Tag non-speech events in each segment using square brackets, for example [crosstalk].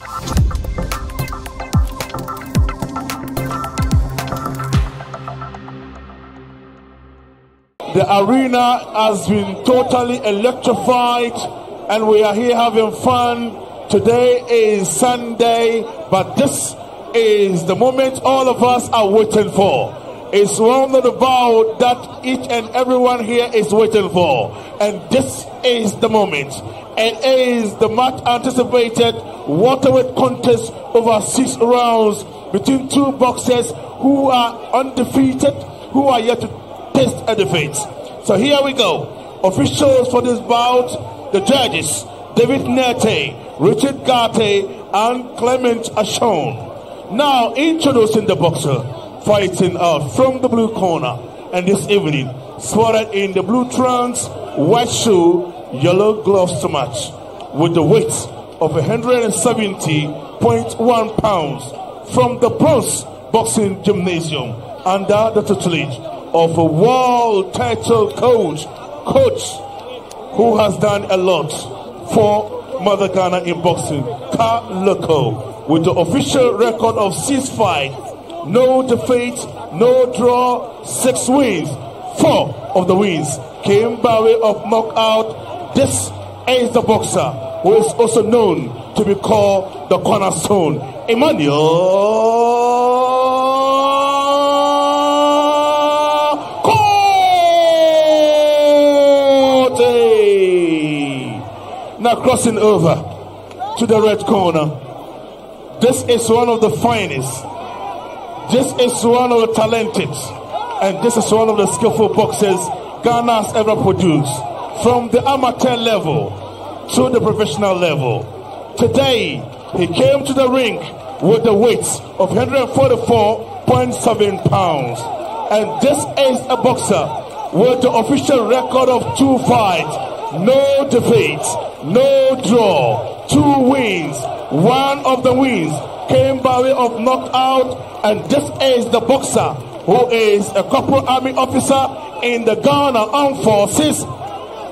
The arena has been totally electrified and we are here having fun. Today is Sunday, but this is the moment all of us are waiting for. It's one of the vow that each and everyone here is waiting for. And this is the moment. It is the much anticipated welterweight contest over six rounds between two boxers who are undefeated, who are yet to taste a defeat. So here we go. Officials for this bout, the judges, David Nete, Richard Garte, and Clement Ashon. Now introducing the boxer fighting out from the blue corner. And this evening, spotted in the blue trunks, white shoe, yellow gloves to match, with the weight of 170.1 pounds from the Bronze Boxing Gymnasium under the tutelage of a world title coach, coach who has done a lot for Mother Ghana in boxing, Carl Lokko, with the official record of six fights, no defeat, no draw, six wins. Four of the wins came by way of knockout. This is the boxer who is also known to be called the cornerstone, Emmanuel Quartey. Now crossing over to the red corner. This is one of the finest. This is one of the talented. And this is one of the skillful boxers Ghana has ever produced. From the amateur level to the professional level. Today, he came to the ring with the weight of 144.7 pounds. And this is a boxer with the official record of two fights, no defeats, no draw, two wins. One of the wins came by way of knockout, and this is the boxer who is a corporal army officer in the Ghana Armed Forces.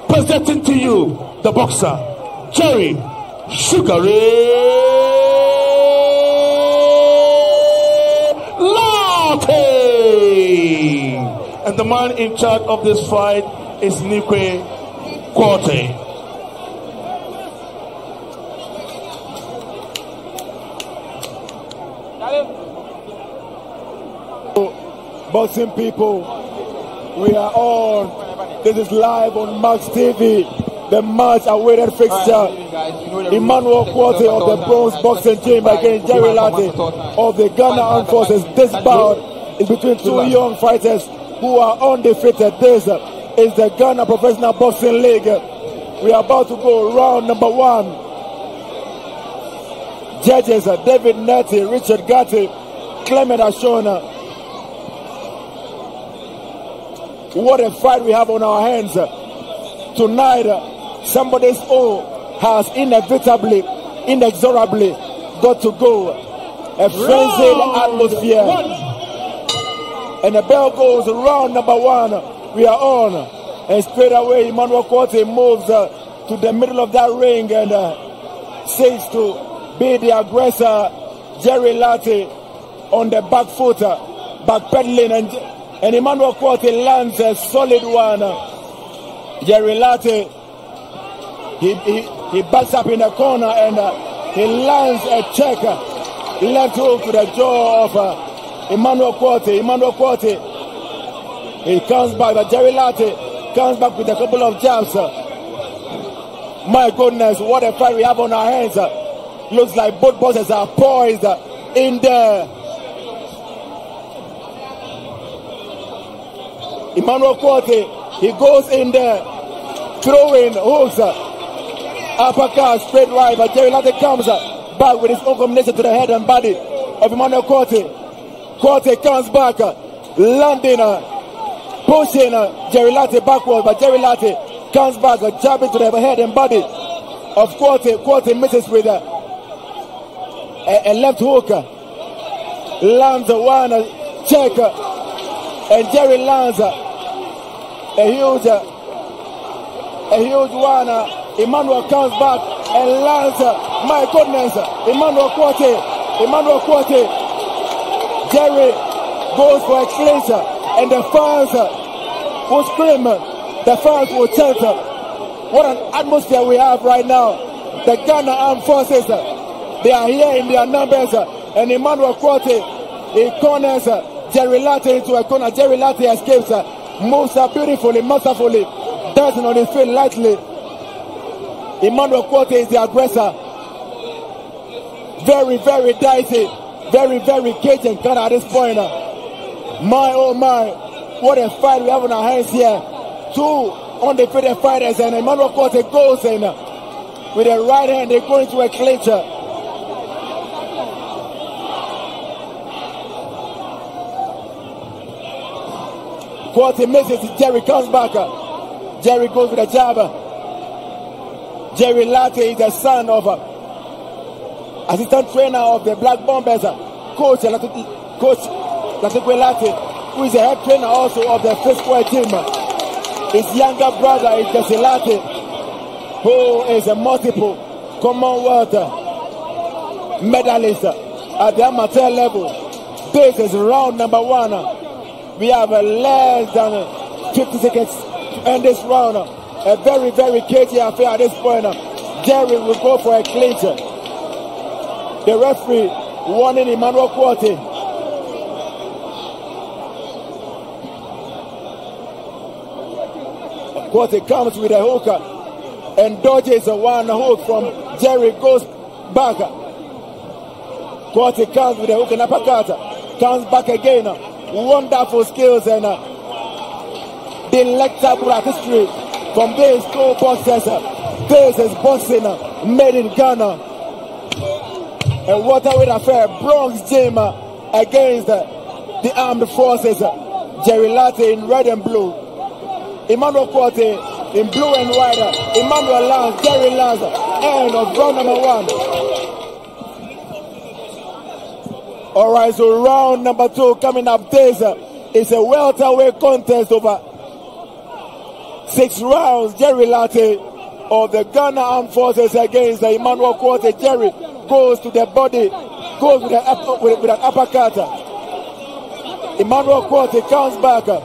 Presenting to you the boxer, Jerry Sugary. And the man in charge of this fight is Nikwe Quarte. Boxing people, we are on. This is live on Max TV. The much awaited fixture. Emmanuel Quartey of the Bronze Boxing Team against Jerry Lartey of the Ghana Armed Forces. This bout is between two young fighters who are undefeated. This is the Ghana Professional Boxing League. We are about to go round number one. Judges are David Netty, Richard Gatti, Clement Ashona. What a fight we have on our hands. Tonight, somebody's O has inevitably, inexorably got to go. A frenzied atmosphere. And the bell goes round number one. We are on. And straight away, Emmanuel Quartey moves uh, to the middle of that ring and uh, says to be the aggressor, Jerry Lartey, on the back foot, uh, backpedaling and and Emmanuel Quartey lands a solid one. Jerry Lartey, he, he, he backs up in the corner and uh, he lands a check, left hook to the jaw of uh, Emmanuel Quartey. Emmanuel Quartey, he comes back, but Jerry Lartey comes back with a couple of jabs. My goodness, what a fight we have on our hands. Looks like both bosses are poised in there. Emmanuel Quartey, he goes in there, throwing hooks, uppercut, straight right, but Jerry Lartey comes back with his own combination to the head and body of Emmanuel Quartey. Quartey comes back, uh, landing, uh, pushing uh, Jerry Lartey backwards, but Jerry Lartey comes back, jabbing to the head and body of Quartey. Quartey misses with a, a, a left hook, lands one check, and Jerry lands a huge, a huge one. Emmanuel comes back and lands My goodness. Emmanuel Quartey. Emmanuel Quartey. Jerry goes for a clincher. And the fans will scream. The fans will chant. What an atmosphere we have right now. The Ghana Armed Forces, they are here in their numbers. And Emmanuel Quartey, he corners Jerry Lartey into a corner. Jerry Lartey escapes. Moves beautifully, masterfully. Dancing on his feet lightly. Emmanuel Quartey is the aggressor. Very, very dicey. Very, very cagey kind at this point. My oh my. What a fight we have on our hands here. Two undefeated fighters and Emmanuel Quartey goes in with a right hand. They go into a clincher. Quartey misses. Jerry comes back. Jerry goes with a jab. Jerry Lartey is the son of uh, assistant trainer of the Black Bombers, uh, coach Coach Latikwe Lartey, who is the head trainer also of the Fifth Square team. His younger brother is Jesse Lartey, who is a multiple Commonwealth uh, medalist at the amateur level. This is round number one. We have less than 50 seconds to end this round. A very, very cagey affair at this point. Jerry will go for a clincher. The referee warning Emmanuel Quartey. Quartey comes with a hooker and dodges a one hook from Jerry, goes back. Quartey comes with a hook and uppercut, comes back again. Wonderful skills and uh, delectable artistry from these two boxers. This is boxing made in Ghana. And welterweight affair, Bronx Gym against the armed forces. Jerry Latte in red and blue. Emmanuel Quarty in blue and white. Emmanuel Lance, Jerry Lance, end of round number one. All right, so round number two coming up. This uh, is a welterweight contest over six rounds. Jerry Lartey of the Ghana Armed Forces against the Emmanuel Quartey. Jerry goes to the body, goes with, a, with, with an uppercut. Emmanuel Quartey comes back, uh,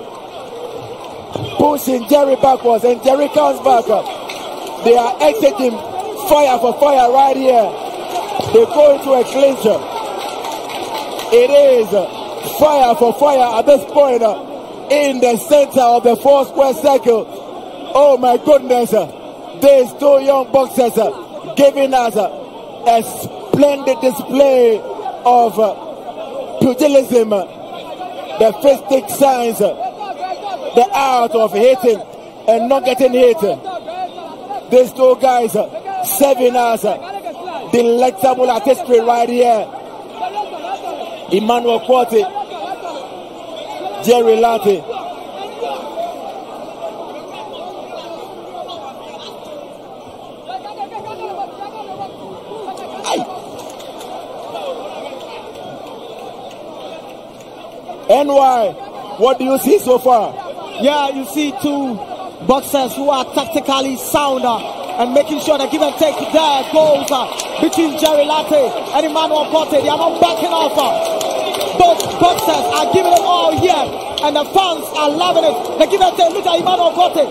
pushing Jerry backwards, and Jerry comes back. Uh, they are exiting fire for fire right here. They go into a clincher. It is fire for fire at this point in the center of the four square circle. Oh my goodness, these two young boxers giving us a splendid display of pugilism, the fistic signs, the art of hitting and not getting hit. These two guys serving us delectable artistry right here. Emmanuel Quartey, Jerry Lartey. NY, what do you see so far? Yeah, you see two boxers who are tactically sounder and making sure that give and take there goes uh, between Jerry Lartey and Emmanuel Quartey. They are not backing off. Uh. Both boxers are giving it all here, and the fans are loving it. They give and take. Look at Emmanuel Quartey.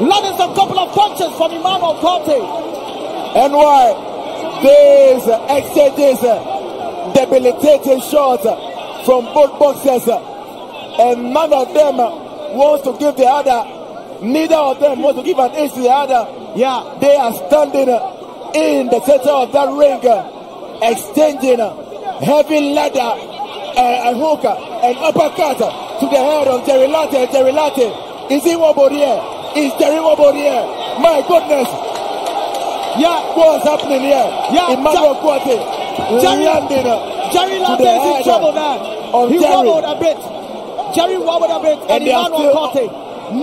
Landing a couple of punches from Emmanuel Quartey. And why? These exchanges, debilitating shots from both boxers, and none of them wants to give the other. Neither of them wants to give an inch to the other. Yeah, they are standing in the center of that ring, exchanging heavy leather uh, and hook and uppercut to the head of Jerry Lartey. Jerry Lartey, is he wobbled here? Is Jerry wobbled? My goodness. Yeah. What's happening here? Yeah. Emmanuel Quartey Jerry, landing Jerry Lartey is in trouble of He Jerry. wobbled a bit. Jerry wobbled a bit, and, And Emmanuel still-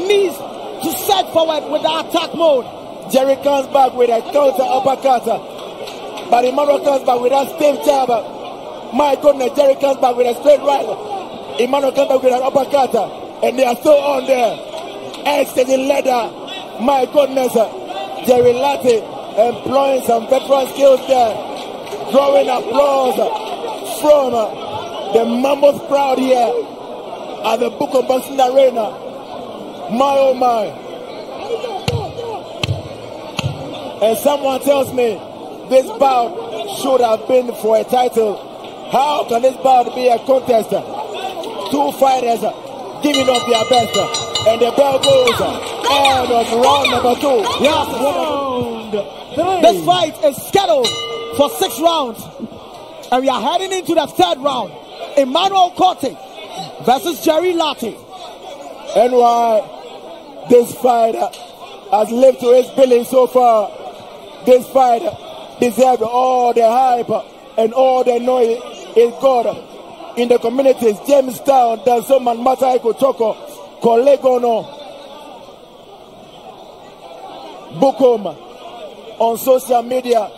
needs to set forward with the attack mode. Jerry comes back with a counter uppercut. But Emmanuel comes back with that stiff jab. My goodness, Jerry comes back with a straight right. Emmanuel comes back with an uppercut. And they are still on there. Extending leather. My goodness. Jerry Lartey employing some veteran skills there, drawing applause from the mammoth crowd here at the Bukom Boxing Arena. My oh my. And someone tells me this bout should have been for a title. How can this bout be a contest? Two fighters giving up their best. And the bell goes. End of round number two. Yes, round. This fight is scheduled for six rounds. And we are heading into the third round. Emmanuel Quartey versus Jerry Lartey. And why this fight has lived to its billing so far. This fight deserves all the hype and all the noise it got in the communities. Jamestown, Dansoman, Mataheko, Chorkor, Kolegono, Bukom on social media.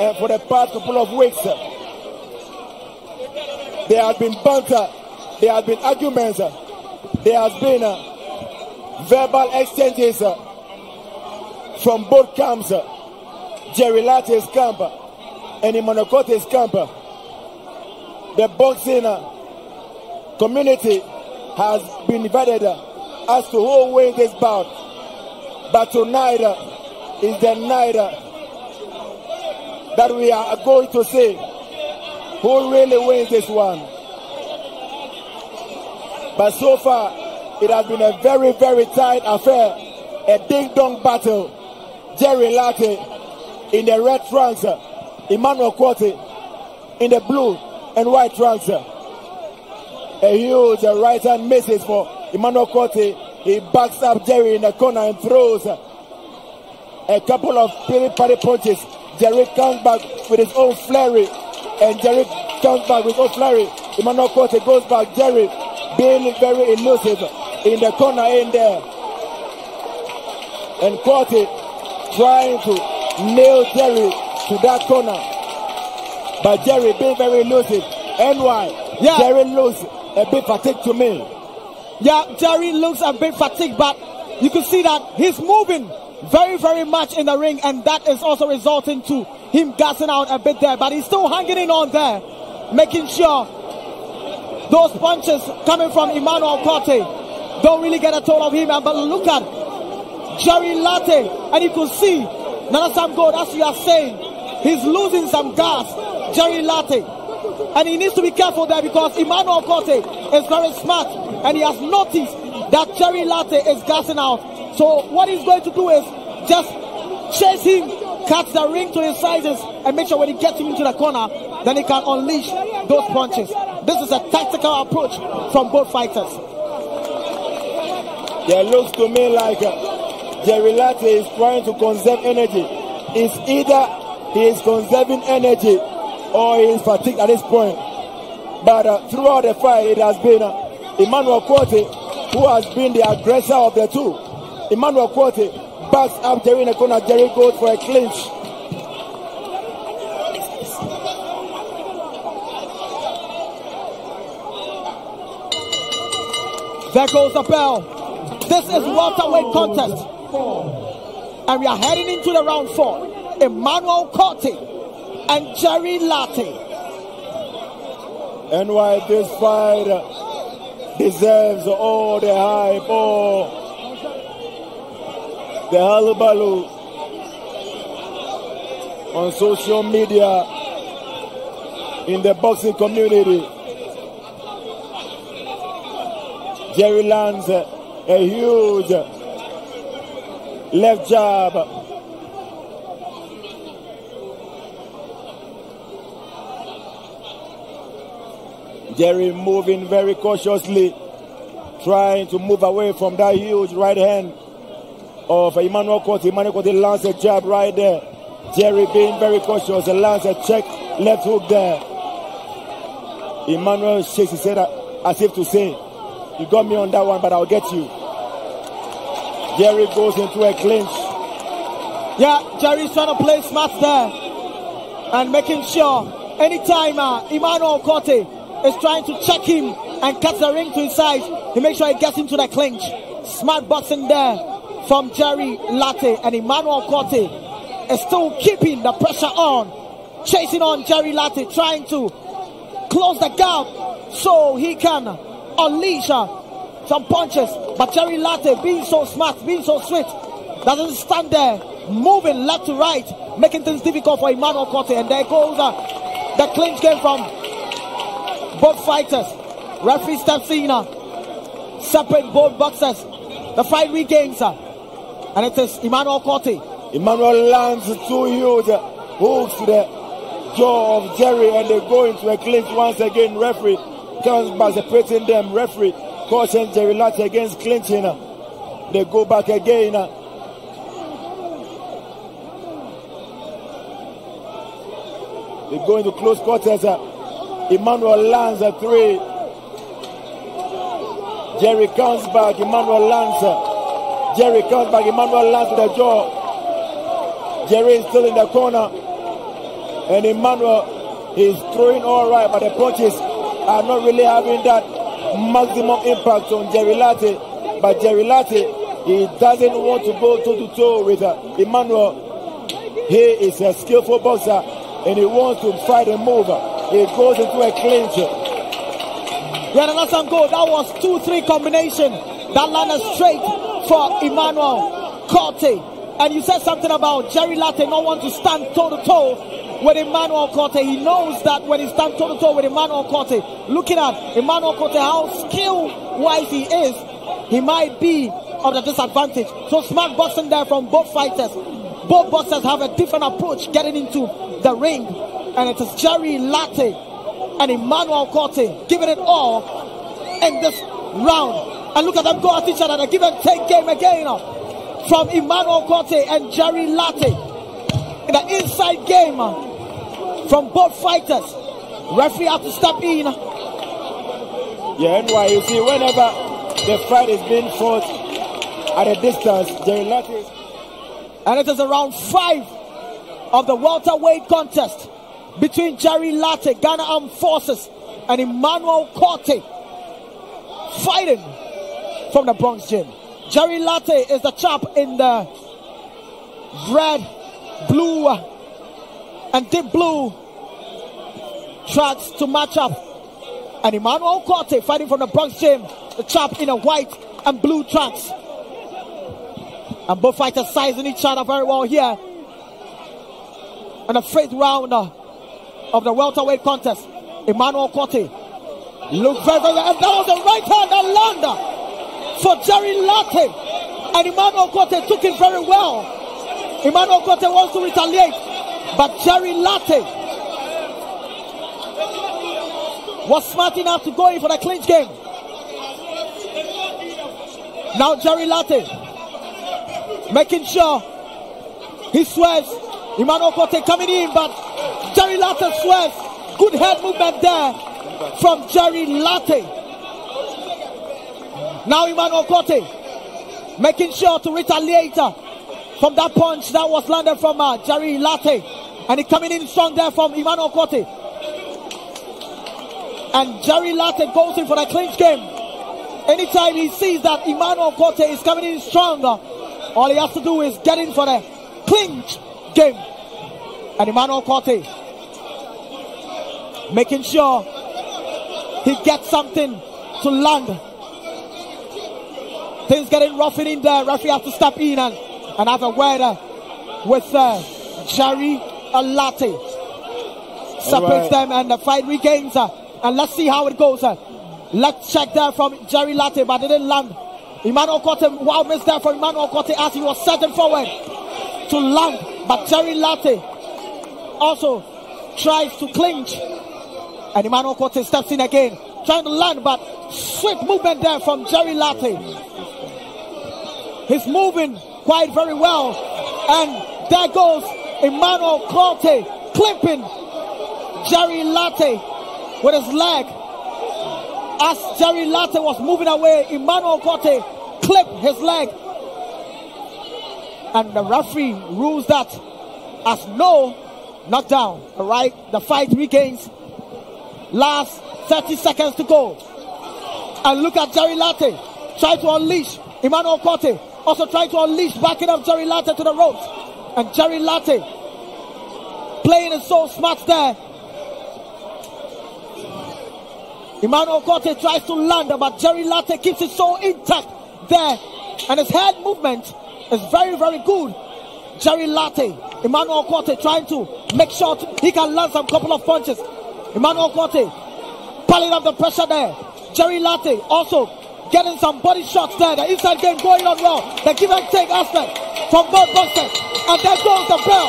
And for the past couple of weeks, there has been banter, there has been arguments, there has been uh, verbal exchanges uh, from both camps, Jerry Lartey's camp uh, and Emmanuel Quartey's camp. Uh, the boxing uh, community has been divided uh, as to who wins this bout. But tonight uh, is the night that we are going to see who really wins this one. But so far, it has been a very, very tight affair. A ding dong battle. Jerry Lartey in the red trunks, Emmanuel Quartey in the blue and white trunks. A huge right hand misses for Emmanuel Quartey. He backs up Jerry in the corner and throws a couple of pari punches. Jerry comes back with his own flurry, and Jerry comes back with his own flurry. Emmanuel Quartey goes back. Jerry being very elusive in the corner in there. And Quartey trying to nail Jerry to that corner. But Jerry being very elusive. NY, Yeah. Jerry looks a bit fatigued to me. Yeah, Jerry looks a bit fatigued, but you can see that he's moving very, very much in the ring, and that is also resulting to him gassing out a bit there. But he's still hanging in on there, making sure those punches coming from Emmanuel Quartey don't really get a toll of him. But look at Jerry Lartey, and you can see Nana Sam Gold, as you are saying, he's losing some gas. Jerry Lartey. And he needs to be careful there because Emmanuel Quartey is very smart and he has noticed that Jerry Lartey is gassing out. So what he's going to do is just chase him, cut the ring to his sizes, and make sure when he gets him into the corner, then he can unleash those punches. This is a tactical approach from both fighters. It looks to me like uh, Jerry Lartey is trying to conserve energy. It's either he is conserving energy or he is fatigued at this point. But uh, throughout the fight, it has been uh, Emmanuel Quartey who has been the aggressor of the two. Emmanuel Quartey backs up Jerry in the corner. Jerry goes for a clinch. There goes the bell. This is welterweight contest. And we are heading into the round four. Emmanuel Quartey and Jerry Lartey. And why this fight deserves all the hype, all the hullabaloo on social media, in the boxing community. Jerry lands a huge left jab. Jerry moving very cautiously, trying to move away from that huge right hand of Emmanuel Quartey. Emmanuel Quartey lands a jab right there. Jerry being very cautious, lands a check left hook there. Emmanuel shakes his head as if to say, You got me on that one, but I'll get you. Jerry goes into a clinch. Yeah, Jerry's trying to play smart there and making sure anytime uh, Emmanuel Quartey is trying to check him and cut the ring to his size, he makes sure he gets into the clinch. Smart boxing there from Jerry Lartey and Emmanuel Quartey is still keeping the pressure on, chasing on Jerry Lartey, trying to close the gap so he can unleash uh, some punches. But Jerry Lartey, being so smart, being so swift, doesn't stand there, moving left to right, making things difficult for Emmanuel Quartey. And there goes uh, the clinch game from both fighters. Referee steps in, uh, separate both boxers. The fight regains, uh, and it is Emmanuel Quartey. Emmanuel lands two huge hooks to the jaw of Jerry, and they go into a clinch once again. Referee comes by separating them. Referee cautions Jerry Lartey against clinching. uh. They go back again. uh. They go into close quarters. uh. Emmanuel lands a three. Jerry comes back. Emmanuel lands. Jerry comes back. Emmanuel lands the jaw. Jerry is still in the corner. And Emmanuel is throwing all right, but the punches are not really having that maximum impact on Jerry Lartey. But Jerry Lartey, he doesn't want to go toe to toe with uh, Emmanuel. He is a skillful boxer and he wants to fight and move. He goes into a clinch. That's some goal. That was 2-3 combination. That landed straight for Emmanuel Quartey. And you said something about Jerry Lartey not want to stand toe to toe with Emmanuel Quartey. He knows that when he stands toe to toe with Emmanuel Quartey, looking at Emmanuel Quartey, how skill wise he is, he might be of the disadvantage. So smart boxing there from both fighters. Both boxers have a different approach getting into the ring. And it is Jerry Lartey and Emmanuel Quartey giving it all in this round. And look at them go at each other. The give and take game again from Emmanuel Quartey and Jerry Lartey. In the inside game uh, from both fighters. Referee have to step in. Yeah, and why you see, whenever the fight is being fought at a distance, Jerry Lartey is And it is around five of the welterweight contest between Jerry Lartey, Ghana Armed Forces, and Emmanuel Quartey fighting from the Bronx Gym. Jerry Lartey is the chap in the red, blue, and deep blue tracks to match up. And Emmanuel Quartey fighting from the Bronx Gym, the chap in a white and blue tracks. And both fighters sizing each other very well here. And the fifth round uh, of the welterweight contest, Emmanuel Quartey looked very, very, and that was a right hand that landed for Jerry Lartey. And Emmanuel Quartey took it very well. Emmanuel Quartey wants to retaliate, but Jerry Lartey was smart enough to go in for the clinch game. Now Jerry Lartey making sure he swerves. Emmanuel Quartey coming in, but Jerry Lartey swerves. Good head movement there from Jerry Lartey. Now Emmanuel Quartey making sure to retaliate uh, from that punch that was landed from uh, Jerry Lartey. And he coming in strong there from Emmanuel Quartey. And Jerry Lartey goes in for the clinch game. Anytime he sees that Emmanuel Quartey is coming in stronger, all he has to do is get in for the clinch game. And Emmanuel Quartey making sure he gets something to land. Things getting rough in there. Referee has to step in and, and have a word uh, with uh, Jerry Lartey. Separates Alright. them and the fight regains. Uh, and let's see how it goes. Uh. Let's check there from Jerry Lartey, but it didn't land. Emmanuel Quartey, wow, missed there from Emmanuel Quartey as he was setting forward to land. But Jerry Lartey also tries to clinch. And Emmanuel Quartey steps in again, trying to land, but swift movement there from Jerry Lartey. He's moving quite very well. And there goes Emmanuel Quartey clipping Jerry Lartey with his leg. As Jerry Lartey was moving away, Emmanuel Quartey clipped his leg. And the referee rules that as no knockdown. All right, the fight regains. Last 30 seconds to go. And look at Jerry Lartey try to unleash Emmanuel Quartey Also trying to unleash, backing up Jerry Lartey to the ropes. And Jerry Lartey playing it so smart there. Emmanuel Quartey tries to land, but Jerry Lartey keeps it so intact there. And his head movement is very, very good. Jerry Lartey, Emmanuel Quartey trying to make sure he can land some couple of punches. Emmanuel Quartey piling up the pressure there. Jerry Lartey also getting some body shots there. The inside game going on well. The give and take aspect from both boxers. And there goes the bell.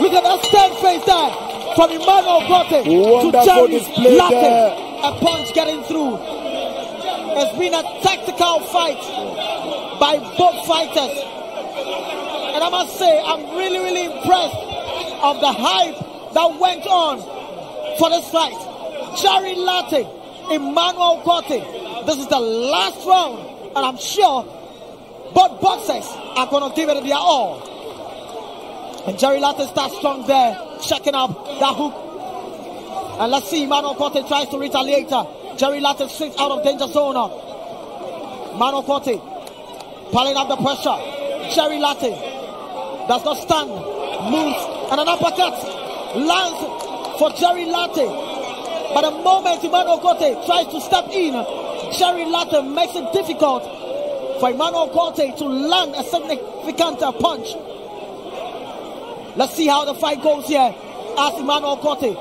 Look at that stand face there from Emmanuel Quartey to Jerry Lartey. A punch getting through. It's been a tactical fight by both fighters. And I must say, I'm really, really impressed of the hype that went on for this fight. Jerry Lartey, Emmanuel Quartey. This is the last round, and I'm sure both boxers are going to give it their all. And Jerry Lartey starts strong there, checking up that hook. And let's see, Emmanuel Quartey tries to retaliate. Jerry Lartey straight out of danger zone. Emmanuel Quartey piling up the pressure. Jerry Lartey does not stand, moves, and an uppercut lands for Jerry Lartey. But the moment Emmanuel Quartey tries to step in, Jerry Lartey makes it difficult for Emmanuel Quartey to land a significant punch. Let's see how the fight goes here. As Emmanuel Quartey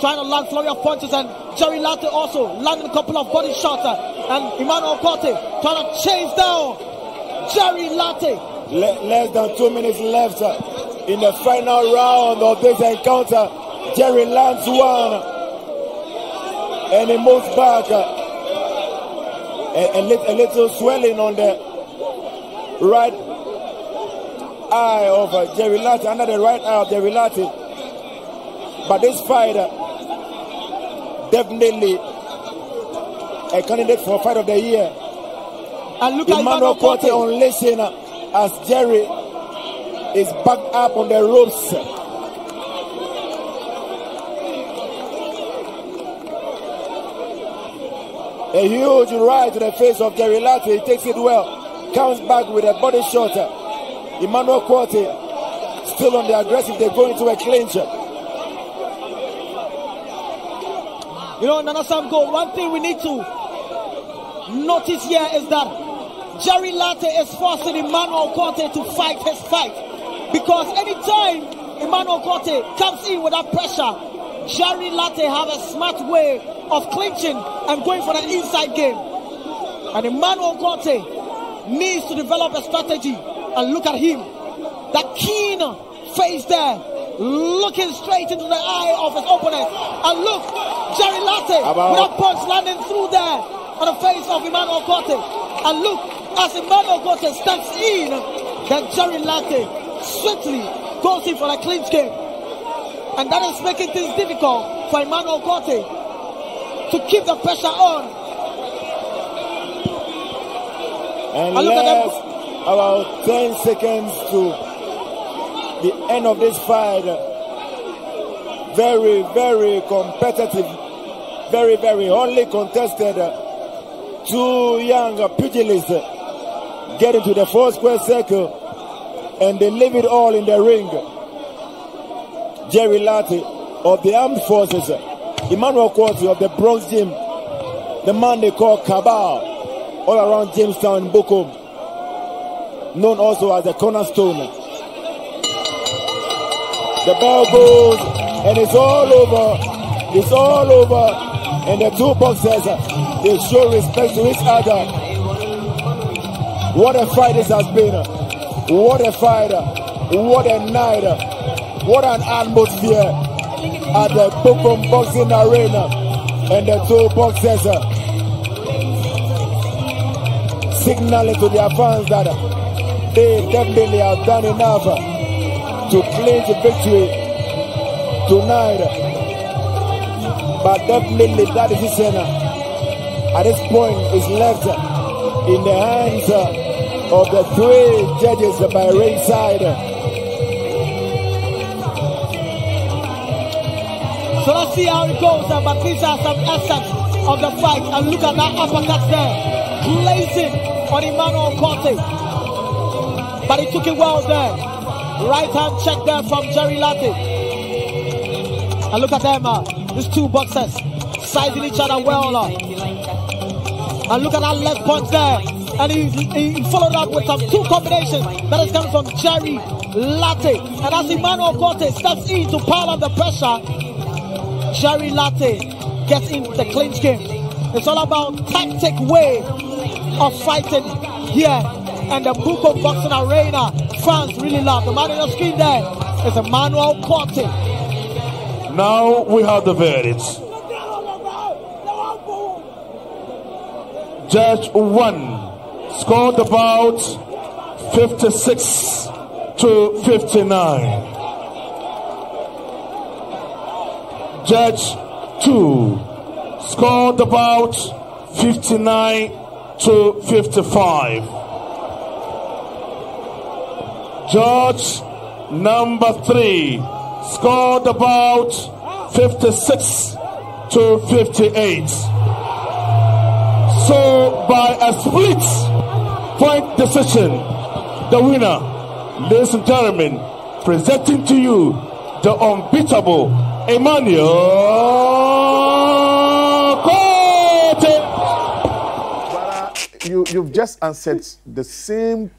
trying to land flurry of punches and Jerry Lartey also landing a couple of body shots. And Emmanuel Quartey trying to chase down Jerry Lartey. Le- less than two minutes left uh, in the final round of this encounter. Jerry lands one and he moves back. A, a, a, little swelling on the right eye of uh, Jerry Lartey, under the right eye of Jerry Lartey. But this fight uh, definitely a candidate for fight of the year. And look Emmanuel at on listen uh, as Jerry is backed up on the ropes. A huge right to the face of Jerry Lartey. He takes it well. Comes back with a body shot. Emmanuel Quartey still on the aggressive. They go into a clinch. You know, Nana Sam Gold, one thing we need to notice here is that Jerry Lartey is forcing Emmanuel Quartey to fight his fight. Because anytime Emmanuel Quartey comes in with that pressure, Jerry Lartey have a smart way of clinching and going for an inside game. And Emmanuel Quartey needs to develop a strategy. And look at him. That keen face there, looking straight into the eye of his opponent. And look, Jerry Lartey with a punch landing through there on the face of Emmanuel Quartey. And look, as Emmanuel Quartey steps in, then Jerry Lartey swiftly goes in for a clinch game. And that is making things difficult for Emmanuel Quartey to keep the pressure on. And, And look at about 10 seconds to the end of this fight. Very, very competitive. Very, very hotly contested. Two young pugilists get into the four square circle and they leave it all in the ring. Jerry Lartey of the armed forces, Emmanuel Corte of the Bronx Gym, the man they call Cabal, all around Jamestown, Bukom, known also as the Cornerstone. The bell goes and it's all over. It's all over. And the two boxers, they show respect to each other. What a fight this has been. What a fight. What a night. What an atmosphere at the Boxing Arena. And the two boxers uh, signaling to their fans that they definitely have done enough to clinch victory tonight. But definitely that decision uh, at this point is left in the hands uh, of the three judges by ringside. So let's see how it goes. Uh, but these are some essence of the fight. And look at that uppercut there. Blazing on Emmanuel Quartey. but he took it well there. Right hand check there from Jerry Lartey. And look at them, uh, these two boxers sizing each other well. Uh. And look at that left punch there. And he, he followed up with some two combinations that is coming from Jerry Lartey. And as Emmanuel Quartey steps in to pile up the pressure, Jerry Lartey gets in the clinch game. It's all about tactic way of fighting here and the Bukom boxing arena. Fans really love the man on the screen there is Emmanuel Quartey. Now we have the verdict. Judge one scored about 56 to 59. Judge 2 scored about 59 to 55. Judge number 3 scored about 56 to 58. So by a split point decision, the winner, ladies and gentlemen, presenting to you the unbeatable Emmanuel Quartey. you, you've just answered the same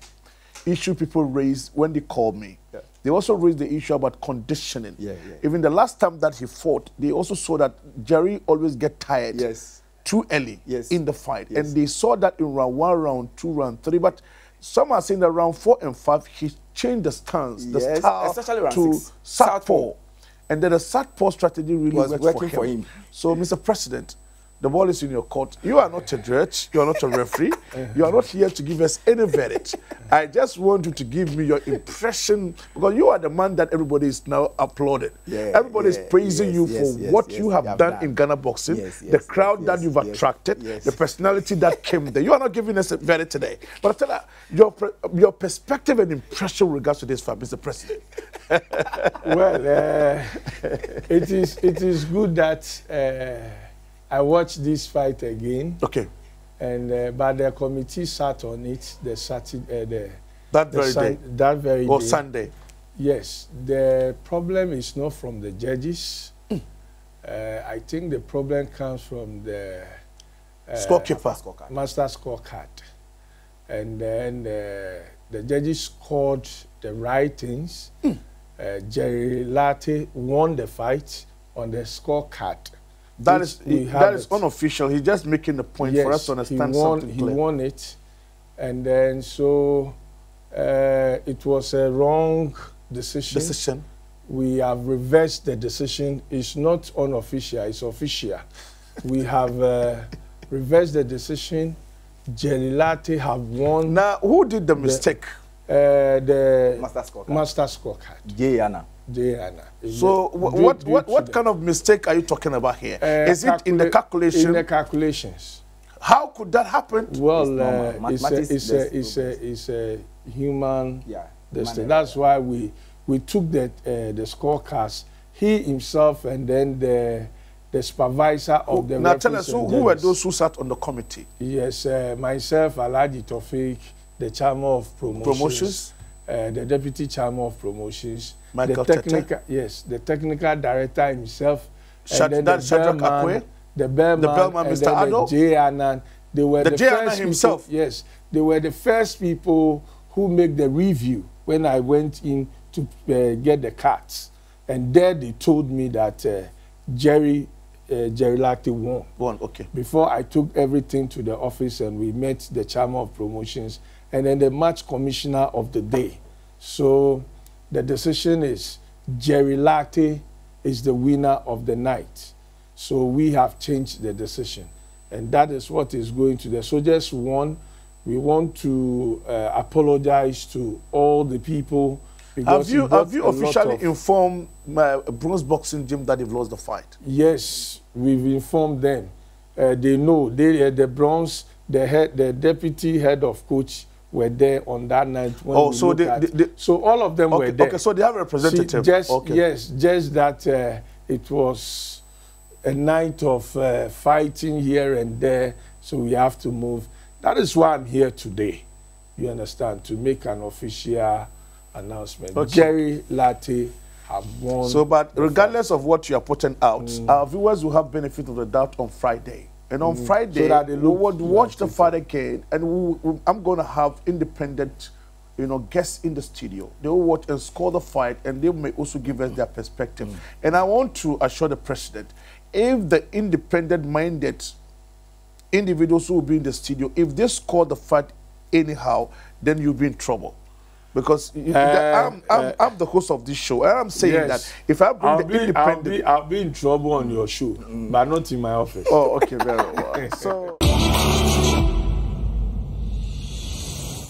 issue people raised when they called me. Yeah. They also raised the issue about conditioning. Yeah, yeah. Even the last time that he fought, they also saw that Jerry always get tired Yes. too early Yes. in the fight. Yes. And they saw that in round one, round two, round three. But some are saying that round four and five, he changed the stance, the Yes, style especially round to six. southpaw. And then the southpaw strategy really Was worked working for for him. him. So, Mr. President, the ball is in your court. You are not a judge. You are not a referee. you are not here to give us any verdict. I just want you to give me your impression because you are the man that everybody is now applauding. Yeah, everybody is yeah, praising yes, you yes, for yes, what yes, you have you have done, done. in Ghana boxing, Yes, the crowd yes, that you've yes, attracted, yes. the personality that came there. You are not giving us a verdict today. But I tell you, your, your perspective and impression with regards to this fight, Mr. President. [laughs] well, uh, it is it is good that uh, I watched this fight again, Okay. and uh, but the committee sat on it the Saturday, uh, the, That the very day. that very Or day. Sunday. Yes, the problem is not from the judges. Mm. Uh, I think the problem comes from the uh, Scorekeeper. Scorecard. master scorecard, and then uh, the judges scored the right things. Mm. Uh, Jerry Lartey won the fight on the scorecard. That which is we that have is it. unofficial. He's just making the point for us to understand he won, something he clear. won it, and then so uh, it was a wrong decision. Decision. We have reversed the decision. It's not unofficial; it's official. we have uh, reversed the decision. Jerry have won Now, who did the mistake? uh, the Master scorecard. master scorecard. Jayana. Diana. So, wh- what what what kind of mistake are you talking about here? Is it in the calculation? In the calculations. How could that happen? Well, uh, it's, a, it's, a, it's, a, it's a human. Yeah. Error. That's why we we took the uh, the scorecards. He himself and then the the supervisor of the. now, tell us who, who were those who sat on the committee? Yes, uh, myself, Alhaji Tofik, the chairman of promotions, Promotions? Uh, the deputy chairman of promotions, Michael the technical, yes, the technical director himself, Shad- and then the Shadrach bellman, Akwe? the bellman, The bellman, Mr. then Ado? the J. Anand. They were The the, J. Anand first himself? People, yes, they were the first people who make the review when I went in to uh, get the cards, and there they told me that uh, Jerry uh, Jerry Lartey won One, okay. before I took everything to the office and we met the chairman of promotions and then the match commissioner of the day. So the decision is Jerry Lartey is the winner of the night. So we have changed the decision. And that is what is going to the soldiers won. We want to uh, apologize to all the people Have you have you officially of- informed my bronze boxing gym that they've lost the fight? Yes, we've informed them. Uh, they know they uh, the bronze, the head, the deputy head of coach were there on that night. When Oh, so they- they- they- so all of them were there. okay, so they have a See, just okay. yes, just that uh, it was a night of uh, fighting here and there, so we have to move. That is why I'm here today. you understand, to make an official announcement. Okay. Jerry Lartey have won. So, but regardless of what you are putting out, our viewers will have benefit of the doubt on Friday. And on mm. Friday, that they we would watch the fight again, and we, we- I'm going to have independent, you know, guests in the studio. They will watch and score the fight, and they may also give us their perspective. Mm. And I want to assure the president, if the independent-minded individuals who will be in the studio, if they score the fight anyhow, then you'll be in trouble. Because you- Uh, I'm, I'm, uh, I'm the host of this show, I'm saying Yes. that if I bring I'll the be, I'll, independent. be, I'll be in trouble on your show, but not in my office. Oh, okay, very well. [laughs] So.